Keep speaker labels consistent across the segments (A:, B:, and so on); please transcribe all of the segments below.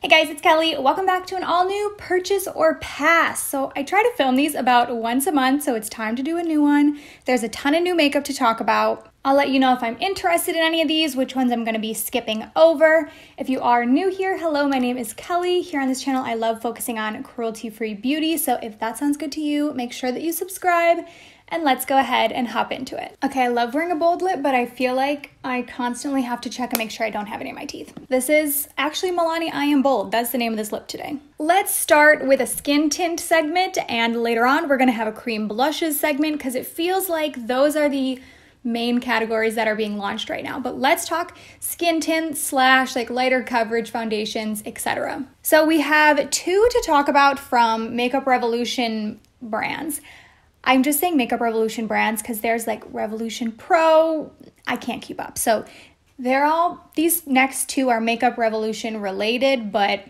A: Hey guys, it's Kelly. Welcome back to an all new purchase or pass. So, I try to film these about once a month, so it's time to do a new one. There's a ton of new makeup to talk about. I'll let you know if I'm interested in any of these, which ones I'm going to be skipping over. If you are new here, hello, my name is Kelly. Here on this channel, I love focusing on cruelty free beauty. So, if that sounds good to you, make sure that you subscribe and let's go ahead and hop into it. Okay, I love wearing a bold lip, but I feel like I constantly have to check and make sure I don't have any in my teeth. This is actually Milani I Am Bold. That's the name of this lip today. Let's start with a skin tint segment, and later on, we're gonna have a cream blushes segment because it feels like those are the main categories that are being launched right now. But let's talk skin tint slash like lighter coverage foundations, etc. So we have two to talk about from Makeup Revolution brands. I'm just saying Makeup Revolution brands because there's like Revolution Pro. I can't keep up. So they're all, these next two are Makeup Revolution related, but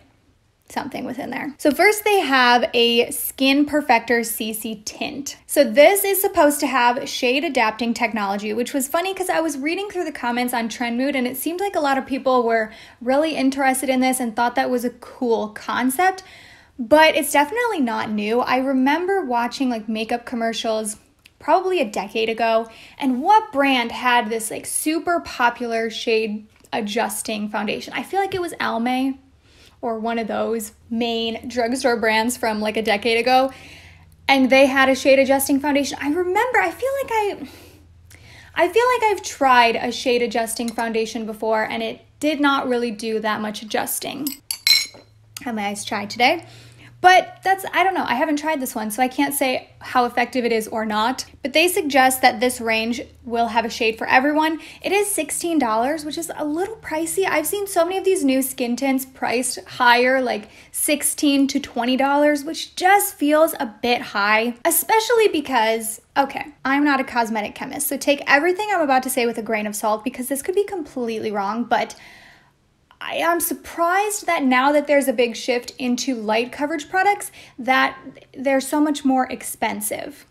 A: something within there. So first they have a Skin Perfector CC tint. So this is supposed to have shade adapting technology, which was funny because I was reading through the comments on Trendmood and it seemed like a lot of people were really interested in this and thought that was a cool concept but it's definitely not new. I remember watching like makeup commercials probably a decade ago, and what brand had this like super popular shade adjusting foundation? I feel like it was Almay or one of those main drugstore brands from like a decade ago, and they had a shade adjusting foundation. I remember, I feel like I. I feel like I've tried a shade adjusting foundation before and it did not really do that much adjusting. Have my eyes tried today. But that's, I don't know, I haven't tried this one, so I can't say how effective it is or not. But they suggest that this range will have a shade for everyone. It is $16, which is a little pricey. I've seen so many of these new skin tints priced higher, like 16 to $20, which just feels a bit high, especially because Okay, I'm not a cosmetic chemist, so take everything I'm about to say with a grain of salt because this could be completely wrong, but I am surprised that now that there's a big shift into light coverage products that they're so much more expensive.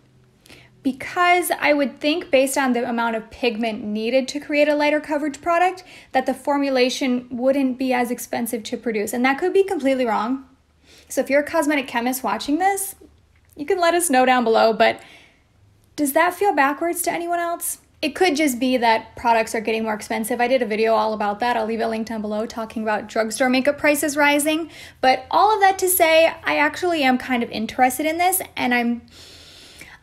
A: Because I would think based on the amount of pigment needed to create a lighter coverage product that the formulation wouldn't be as expensive to produce. And that could be completely wrong. So if you're a cosmetic chemist watching this, you can let us know down below, but does that feel backwards to anyone else? It could just be that products are getting more expensive. I did a video all about that. I'll leave a link down below talking about drugstore makeup prices rising. But all of that to say, I actually am kind of interested in this and I'm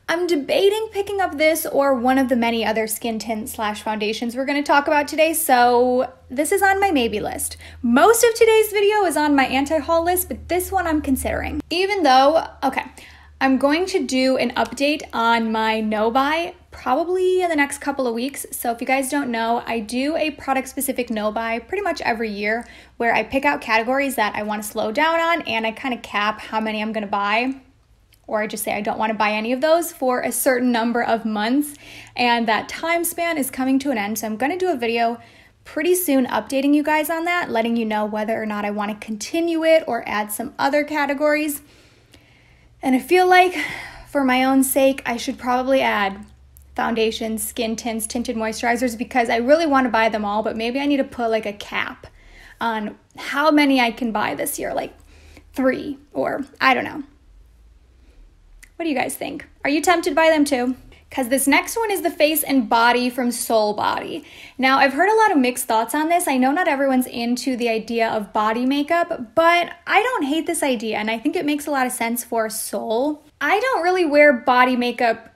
A: I'm debating picking up this or one of the many other skin tint slash foundations we're going to talk about today, so this is on my maybe list. Most of today's video is on my anti-haul list, but this one I'm considering. Even though, okay, I'm going to do an update on my no buy probably in the next couple of weeks. So if you guys don't know, I do a product specific no buy pretty much every year where I pick out categories that I want to slow down on and I kind of cap how many I'm going to buy. Or I just say I don't want to buy any of those for a certain number of months. And that time span is coming to an end. So I'm going to do a video pretty soon updating you guys on that, letting you know whether or not I want to continue it or add some other categories. And I feel like for my own sake, I should probably add foundations, skin tints, tinted moisturizers because I really want to buy them all, but maybe I need to put like a cap on how many I can buy this year, like three or I don't know. What do you guys think? Are you tempted by them too? Because this next one is the face and body from Sol Body. Now, I've heard a lot of mixed thoughts on this. I know not everyone's into the idea of body makeup, but I don't hate this idea and I think it makes a lot of sense for a Sol. I don't really wear body makeup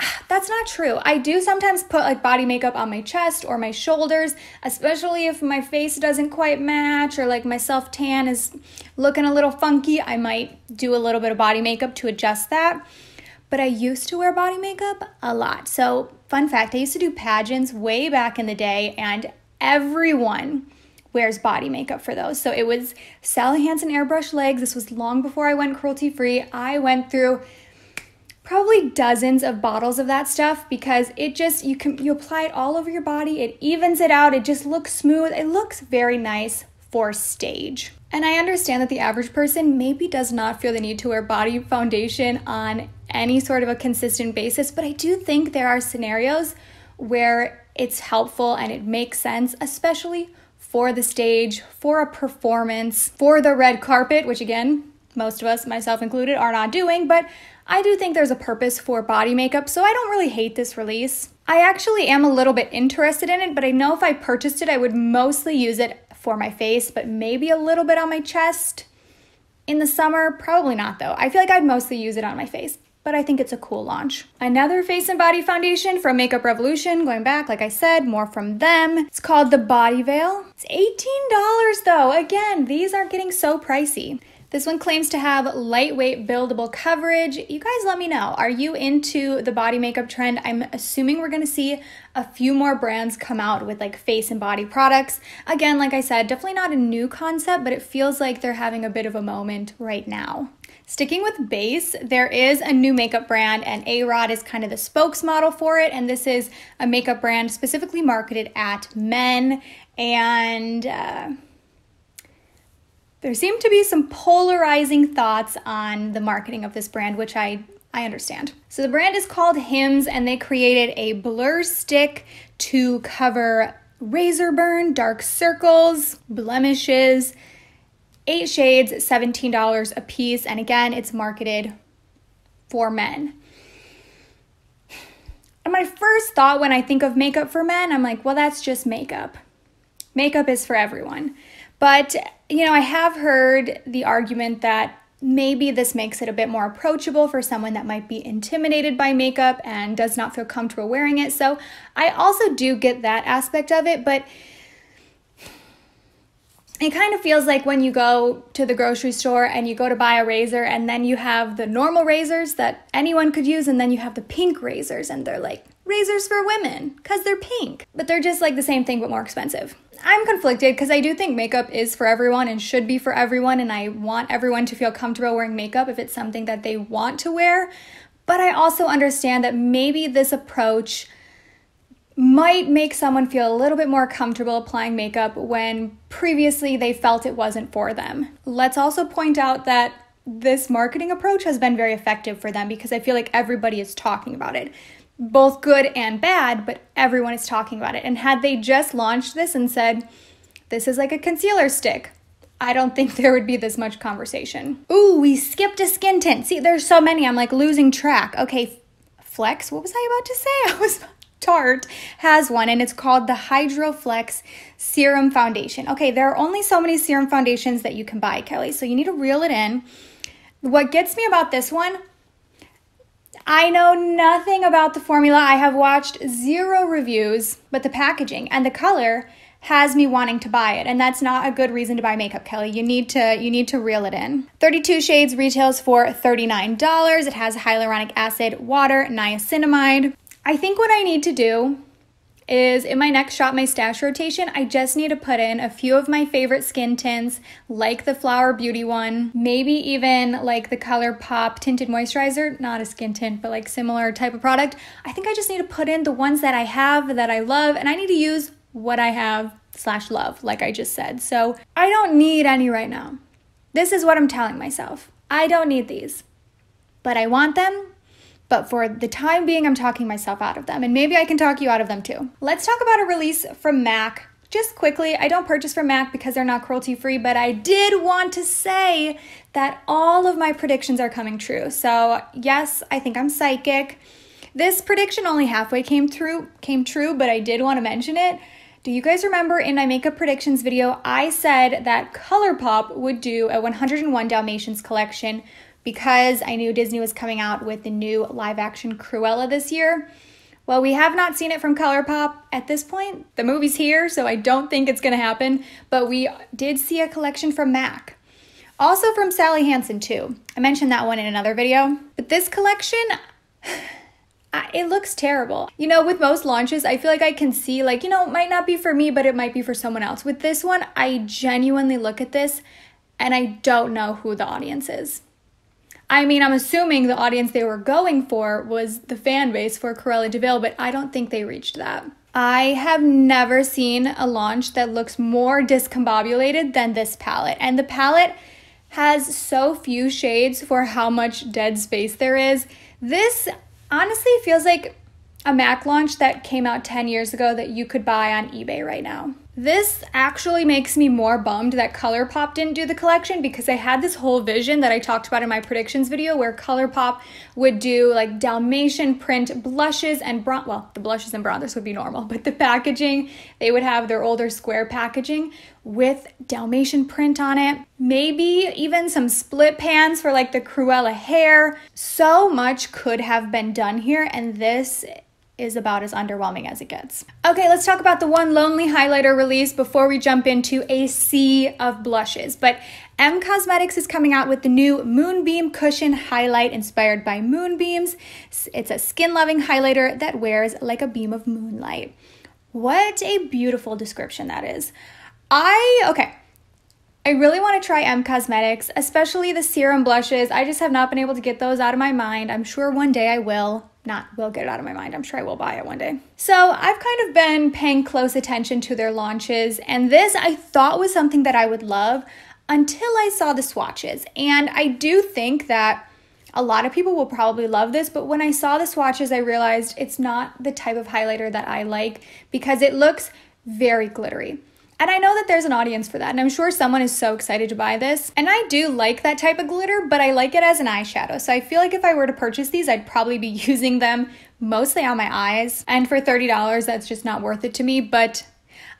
A: that's not true. I do sometimes put like body makeup on my chest or my shoulders, especially if my face doesn't quite match or like my self tan is looking a little funky. I might do a little bit of body makeup to adjust that but I used to wear body makeup a lot. So, fun fact I used to do pageants way back in the day, and everyone wears body makeup for those. So, it was Sally Hansen airbrush legs. This was long before I went cruelty free. I went through probably dozens of bottles of that stuff because it just you can you apply it all over your body it evens it out it just looks smooth it looks very nice for stage and I understand that the average person maybe does not feel the need to wear body foundation on any sort of a consistent basis, but I do think there are scenarios where it's helpful and it makes sense, especially for the stage, for a performance, for the red carpet, which again, most of us, myself included, are not doing, but I do think there's a purpose for body makeup, so I don't really hate this release. I actually am a little bit interested in it, but I know if I purchased it, I would mostly use it for my face, but maybe a little bit on my chest. In the summer, probably not though. I feel like I'd mostly use it on my face but I think it's a cool launch. Another face and body foundation from Makeup Revolution, going back, like I said, more from them. It's called the Body Veil. It's $18 though. Again, these are getting so pricey. This one claims to have lightweight buildable coverage. You guys let me know. Are you into the body makeup trend? I'm assuming we're gonna see a few more brands come out with like face and body products. Again, like I said, definitely not a new concept, but it feels like they're having a bit of a moment right now. Sticking with base, there is a new makeup brand, and A-Rod is kind of the spokesmodel for it. And this is a makeup brand specifically marketed at men. And uh, there seem to be some polarizing thoughts on the marketing of this brand, which I I understand. So the brand is called Hims and they created a blur stick to cover razor burn, dark circles, blemishes, eight shades, $17 a piece. And again, it's marketed for men. And my first thought when I think of makeup for men, I'm like, well, that's just makeup. Makeup is for everyone. But, you know, I have heard the argument that maybe this makes it a bit more approachable for someone that might be intimidated by makeup and does not feel comfortable wearing it. So I also do get that aspect of it, but it kind of feels like when you go to the grocery store and you go to buy a razor and then you have the normal razors that anyone could use and then you have the pink razors and they're like razors for women because they're pink. But they're just like the same thing but more expensive. I'm conflicted because i do think makeup is for everyone and should be for everyone and i want everyone to feel comfortable wearing makeup if it's something that they want to wear. But i also understand that maybe this approach might make someone feel a little bit more comfortable applying makeup when previously they felt it wasn't for them. Let's also point out that this marketing approach has been very effective for them because I feel like everybody is talking about it. Both good and bad, but everyone is talking about it. And had they just launched this and said, this is like a concealer stick, I don't think there would be this much conversation. Ooh, we skipped a skin tint. See, there's so many, I'm like losing track. Okay, Flex, what was I about to say? I was Tarte has one and it's called the Hydroflex Serum Foundation. Okay, there are only so many serum foundations that you can buy, Kelly, so you need to reel it in. What gets me about this one, I know nothing about the formula. I have watched zero reviews, but the packaging and the color has me wanting to buy it and that's not a good reason to buy makeup kelly you need to you need to reel it in 32 shades retails for $39 it has hyaluronic acid water niacinamide I think what I need to do is in my next Shop My Stash rotation, I just need to put in a few of my favorite skin tints, like the Flower Beauty one, maybe even like the ColourPop Tinted Moisturizer, not a skin tint, but like similar type of product. I think I just need to put in the ones that I have that I love, and I need to use what I have slash love, like I just said. So I don't need any right now. This is what I'm telling myself. I don't need these, but I want them but for the time being, I'm talking myself out of them, and maybe I can talk you out of them too. Let's talk about a release from MAC. Just quickly, I don't purchase from MAC because they're not cruelty free, but I did want to say that all of my predictions are coming true. So, yes, I think I'm psychic. This prediction only halfway came through, came true, but I did want to mention it. Do you guys remember in my makeup predictions video, I said that ColourPop would do a 101 Dalmatians collection because I knew Disney was coming out with the new live action Cruella this year. Well, we have not seen it from ColourPop at this point. The movie's here, so I don't think it's gonna happen, but we did see a collection from MAC. Also from Sally Hansen, too. I mentioned that one in another video. But this collection, it looks terrible. You know, with most launches, I feel like I can see, like, you know, it might not be for me, but it might be for someone else. With this one, I genuinely look at this and I don't know who the audience is. I mean, I'm assuming the audience they were going for was the fan base for Cruella de Vil, but I don't think they reached that. I have never seen a launch that looks more discombobulated than this palette. And the palette has so few shades for how much dead space there is. This honestly feels like a MAC launch that came out 10 years ago that you could buy on eBay right now. This actually makes me more bummed that ColourPop didn't do the collection because I had this whole vision that I talked about in my predictions video where ColourPop would do like Dalmatian print blushes and bron well, the blushes and bronzers would be normal, but the packaging, they would have their older square packaging with Dalmatian print on it. Maybe even some split pans for like the Cruella hair. So much could have been done here and this is about as underwhelming as it gets. Okay, let's talk about the one lonely highlighter release before we jump into a sea of blushes. But Em Cosmetics is coming out with the new Moonbeam Cushion Highlight inspired by moonbeams. It's a skin loving highlighter that wears like a beam of moonlight. What a beautiful description that is. I, okay. I really want to try Em Cosmetics, especially the serum blushes. I just have not been able to get those out of my mind. I'm sure one day I will not will get it out of my mind. I'm sure I will buy it one day. So I've kind of been paying close attention to their launches, and this I thought was something that I would love until I saw the swatches. And I do think that a lot of people will probably love this, but when I saw the swatches, I realized it's not the type of highlighter that I like because it looks very glittery. And I know that there's an audience for that, and I'm sure someone is so excited to buy this. And I do like that type of glitter, but I like it as an eyeshadow. So I feel like if I were to purchase these, I'd probably be using them mostly on my eyes. And for $30, that's just not worth it to me. But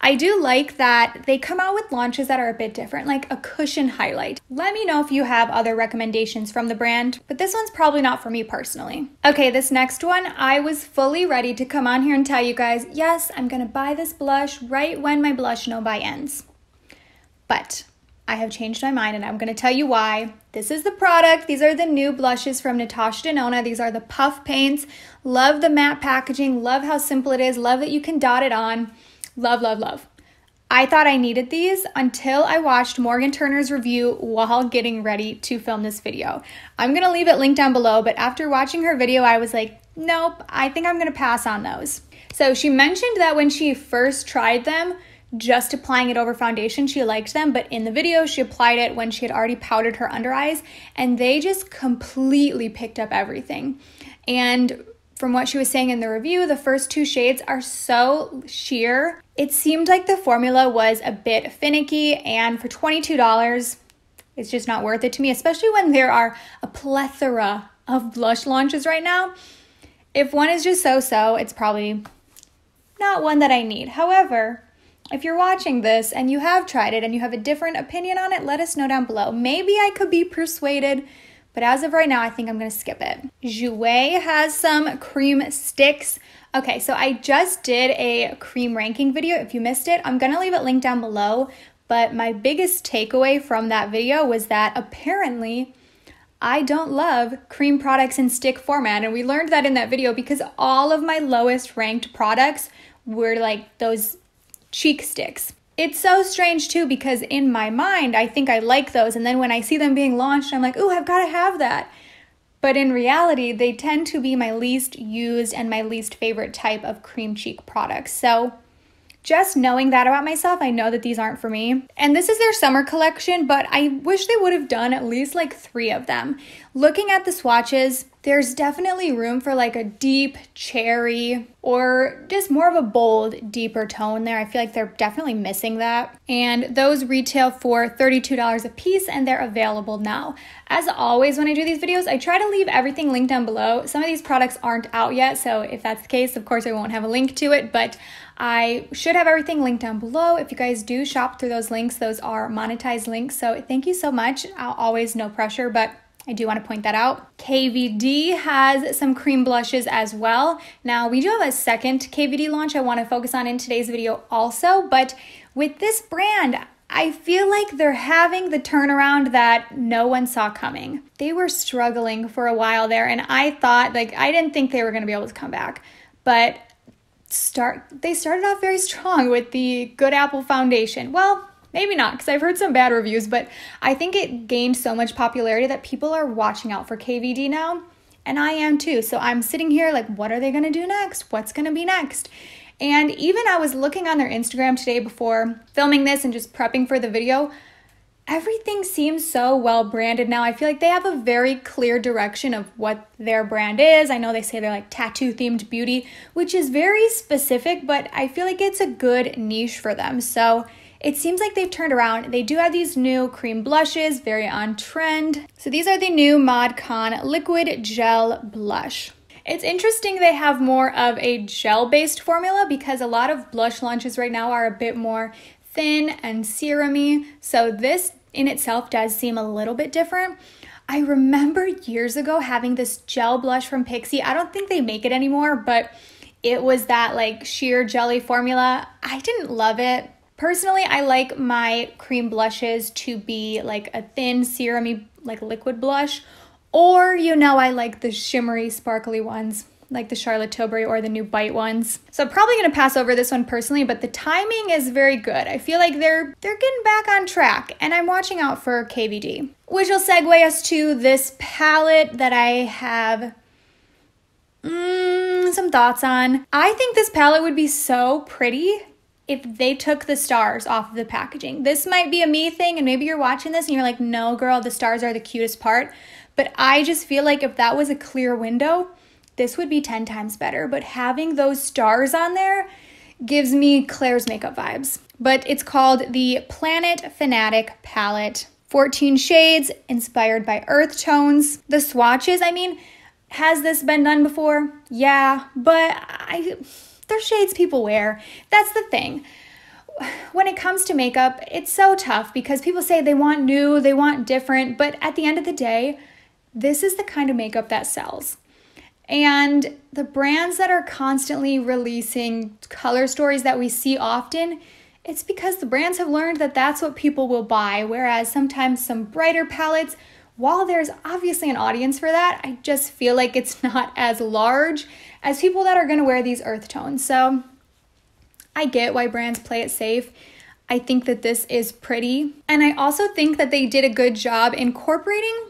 A: I do like that they come out with launches that are a bit different, like a cushion highlight. Let me know if you have other recommendations from the brand, but this one's probably not for me personally. Okay, this next one, I was fully ready to come on here and tell you guys, yes, I'm gonna buy this blush right when my blush no buy ends. But I have changed my mind and I'm gonna tell you why. This is the product. These are the new blushes from Natasha Denona. These are the puff paints. Love the matte packaging. Love how simple it is. Love that you can dot it on. Love, love, love. I thought I needed these until I watched Morgan Turner's review while getting ready to film this video. I'm gonna leave it linked down below, but after watching her video, I was like, nope, I think I'm gonna pass on those. So she mentioned that when she first tried them, just applying it over foundation, she liked them, but in the video, she applied it when she had already powdered her under eyes, and they just completely picked up everything. And from what she was saying in the review, the first two shades are so sheer. It seemed like the formula was a bit finicky, and for $22, it's just not worth it to me, especially when there are a plethora of blush launches right now. If one is just so so, it's probably not one that I need. However, if you're watching this and you have tried it and you have a different opinion on it, let us know down below. Maybe I could be persuaded but as of right now, I think I'm gonna skip it. Jouer has some cream sticks. Okay, so I just did a cream ranking video. If you missed it, I'm gonna leave it linked down below. But my biggest takeaway from that video was that apparently I don't love cream products in stick format. And we learned that in that video because all of my lowest ranked products were like those cheek sticks. It's so strange too because in my mind, I think I like those. And then when I see them being launched, I'm like, oh, I've got to have that. But in reality, they tend to be my least used and my least favorite type of cream cheek products. So just knowing that about myself, I know that these aren't for me. And this is their summer collection, but I wish they would have done at least like three of them. Looking at the swatches, there's definitely room for like a deep cherry or just more of a bold, deeper tone there. I feel like they're definitely missing that. And those retail for $32 a piece and they're available now. As always, when I do these videos, I try to leave everything linked down below. Some of these products aren't out yet, so if that's the case, of course, I won't have a link to it, but I should have everything linked down below. If you guys do shop through those links, those are monetized links. So thank you so much. I'll always no pressure, but I do want to point that out. KVD has some cream blushes as well. Now, we do have a second KVD launch I want to focus on in today's video also, but with this brand, I feel like they're having the turnaround that no one saw coming. They were struggling for a while there, and I thought, like, I didn't think they were going to be able to come back. But start they started off very strong with the Good Apple Foundation. Well, Maybe not, because I've heard some bad reviews, but I think it gained so much popularity that people are watching out for KVD now. And I am too. So I'm sitting here like, what are they gonna do next? What's gonna be next? And even I was looking on their Instagram today before filming this and just prepping for the video. Everything seems so well branded now. I feel like they have a very clear direction of what their brand is. I know they say they're like tattoo themed beauty, which is very specific, but I feel like it's a good niche for them. So it seems like they've turned around. They do have these new cream blushes, very on trend. So these are the new ModCon Liquid Gel Blush. It's interesting they have more of a gel based formula because a lot of blush launches right now are a bit more thin and serumy. So this in itself does seem a little bit different. I remember years ago having this gel blush from Pixi. I don't think they make it anymore, but it was that like sheer jelly formula. I didn't love it. Personally, I like my cream blushes to be like a thin serumy like liquid blush or you know I like the shimmery sparkly ones like the Charlotte Tilbury or the new Bite ones. So I'm probably gonna pass over this one personally, but the timing is very good. I feel like they're they're getting back on track, and I'm watching out for KVD. Which will segue us to this palette that I have mm, some thoughts on. I think this palette would be so pretty if they took the stars off of the packaging. This might be a me thing, and maybe you're watching this and you're like, no, girl, the stars are the cutest part. But I just feel like if that was a clear window, this would be 10 times better. But having those stars on there gives me Claire's makeup vibes. But it's called the Planet Fanatic palette. 14 shades inspired by earth tones. The swatches, I mean, has this been done before? Yeah, but I they're shades people wear. That's the thing. When it comes to makeup, it's so tough because people say they want new, they want different, but at the end of the day, this is the kind of makeup that sells. And the brands that are constantly releasing color stories that we see often, it's because the brands have learned that that's what people will buy. Whereas sometimes some brighter palettes, while there's obviously an audience for that, I just feel like it's not as large as people that are going to wear these earth tones. So I get why brands play it safe. I think that this is pretty. And I also think that they did a good job incorporating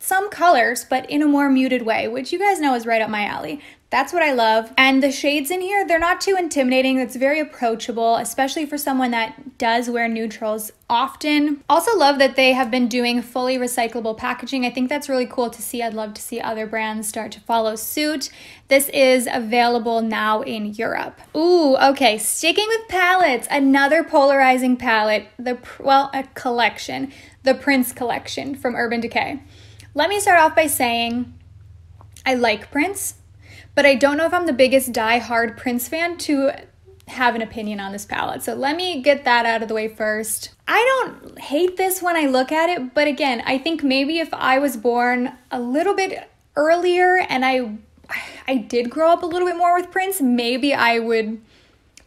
A: some colors, but in a more muted way, which you guys know is right up my alley. That's what I love. And the shades in here, they're not too intimidating. It's very approachable, especially for someone that does wear neutrals often. Also love that they have been doing fully recyclable packaging. I think that's really cool to see. I'd love to see other brands start to follow suit. This is available now in Europe. Ooh, okay, sticking with palettes, another polarizing palette, the well, a collection, the Prince collection from Urban Decay. Let me start off by saying I like Prince, but I don't know if I'm the biggest die-hard Prince fan to have an opinion on this palette. So let me get that out of the way first. I don't hate this when I look at it, but again, I think maybe if I was born a little bit earlier and I I did grow up a little bit more with Prince, maybe I would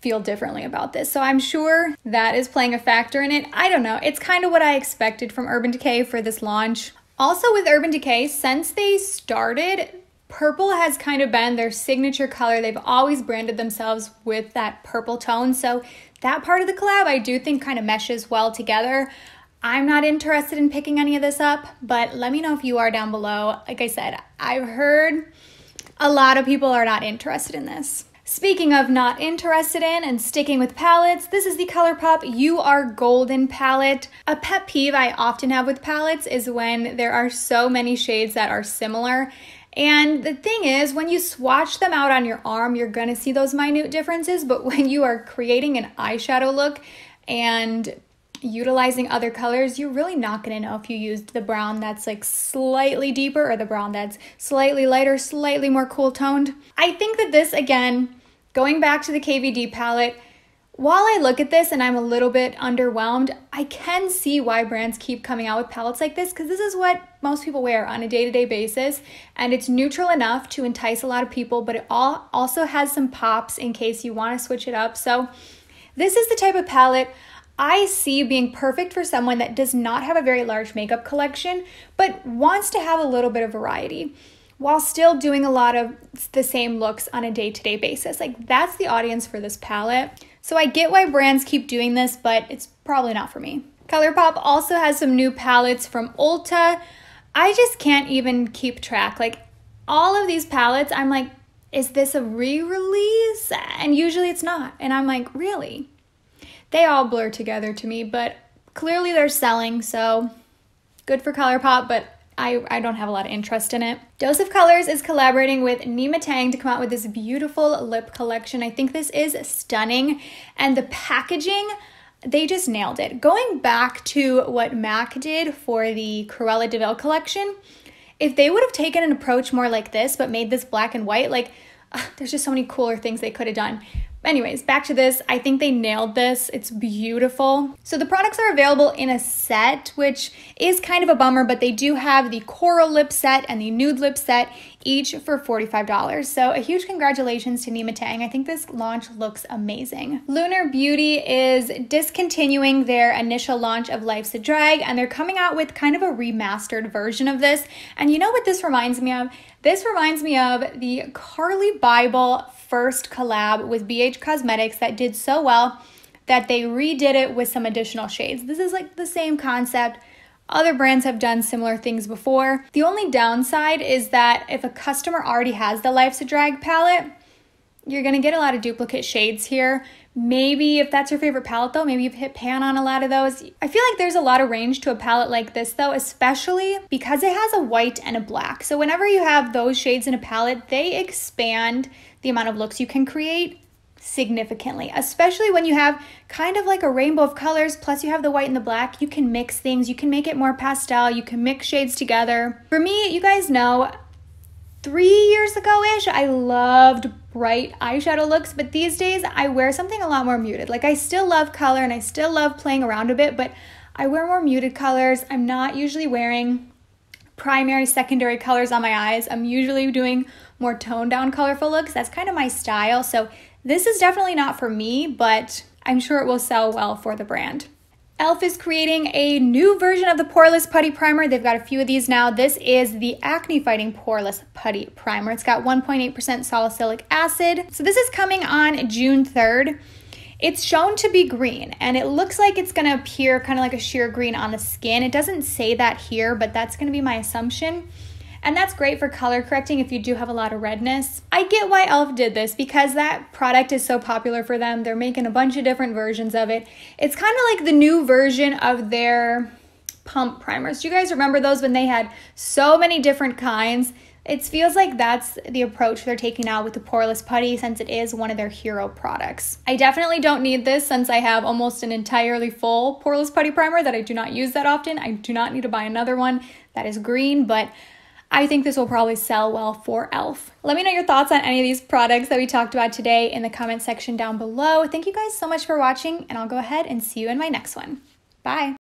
A: feel differently about this. So I'm sure that is playing a factor in it. I don't know. It's kind of what I expected from Urban Decay for this launch. Also, with Urban Decay, since they started, purple has kind of been their signature color. They've always branded themselves with that purple tone. So, that part of the collab I do think kind of meshes well together. I'm not interested in picking any of this up, but let me know if you are down below. Like I said, I've heard a lot of people are not interested in this. Speaking of not interested in and sticking with palettes, this is the ColourPop You Are Golden palette. A pet peeve I often have with palettes is when there are so many shades that are similar. And the thing is, when you swatch them out on your arm, you're gonna see those minute differences, but when you are creating an eyeshadow look and utilizing other colors, you're really not gonna know if you used the brown that's like slightly deeper or the brown that's slightly lighter, slightly more cool toned. I think that this, again, Going back to the KVD palette, while I look at this and I'm a little bit underwhelmed, I can see why brands keep coming out with palettes like this because this is what most people wear on a day to day basis. And it's neutral enough to entice a lot of people, but it all also has some pops in case you want to switch it up. So, this is the type of palette I see being perfect for someone that does not have a very large makeup collection, but wants to have a little bit of variety while still doing a lot of the same looks on a day to day basis. Like, that's the audience for this palette. So, I get why brands keep doing this, but it's probably not for me. ColourPop also has some new palettes from Ulta. I just can't even keep track. Like, all of these palettes, I'm like, is this a re release? And usually it's not. And I'm like, really? They all blur together to me, but Clearly they're selling, so good for ColourPop, but I, I don't have a lot of interest in it. Dose of Colors is collaborating with Nyma Tang to come out with this beautiful lip collection. I think this is stunning, and the packaging, they just nailed it. Going back to what MAC did for the Cruella de Vil collection, if they would have taken an approach more like this, but made this black and white, like, there's just so many cooler things they could have done. Anyways, back to this. I think they nailed this. It's beautiful. So the products are available in a set, which is kind of a bummer, but they do have the coral lip set and the nude lip set, each for $45. So a huge congratulations to Nyma Tang. I think this launch looks amazing. Lunar Beauty is discontinuing their initial launch of Life's a Drag, and they're coming out with kind of a remastered version of this. And you know what this reminds me of? This reminds me of the Carli Bybel first collab with BH Cosmetics that did so well that they redid it with some additional shades. This is like the same concept. Other brands have done similar things before. The only downside is that if a customer already has the Life's a Drag palette, you're gonna get a lot of duplicate shades here. Maybe if that's your favorite palette though, maybe you've hit pan on a lot of those. I feel like there's a lot of range to a palette like this though, especially because it has a white and a black. So whenever you have those shades in a palette, they expand the amount of looks you can create significantly, especially when you have kind of like a rainbow of colors, plus you have the white and the black. You can mix things, you can make it more pastel, you can mix shades together. For me, you guys know, three years ago ish, I loved bright eyeshadow looks, but these days I wear something a lot more muted. Like I still love color and I still love playing around a bit, but I wear more muted colors. I'm not usually wearing primary, secondary colors on my eyes. I'm usually doing more toned down colorful looks. That's kind of my style. So this is definitely not for me, but I'm sure it will sell well for the brand. e.l.f. is creating a new version of the Poreless Putty Primer. They've got a few of these now. This is the Acne Fighting Poreless Putty Primer. It's got 1.8% salicylic acid. So this is coming on June 3rd. It's shown to be green and it looks like it's gonna appear kind of like a sheer green on the skin. It doesn't say that here, but that's gonna be my assumption. And that's great for color correcting if you do have a lot of redness. I get why e.l.f. did this because that product is so popular for them. They're making a bunch of different versions of it. It's kind of like the new version of their pump primers. Do you guys remember those when they had so many different kinds? It feels like that's the approach they're taking now with the poreless putty since it is one of their hero products. I definitely don't need this since I have almost an entirely full poreless putty primer that I do not use that often. I do not need to buy another one that is green, but I think this will probably sell well for e.l.f. Let me know your thoughts on any of these products that we talked about today in the comment section down below. Thank you guys so much for watching, and I'll go ahead and see you in my next one. Bye.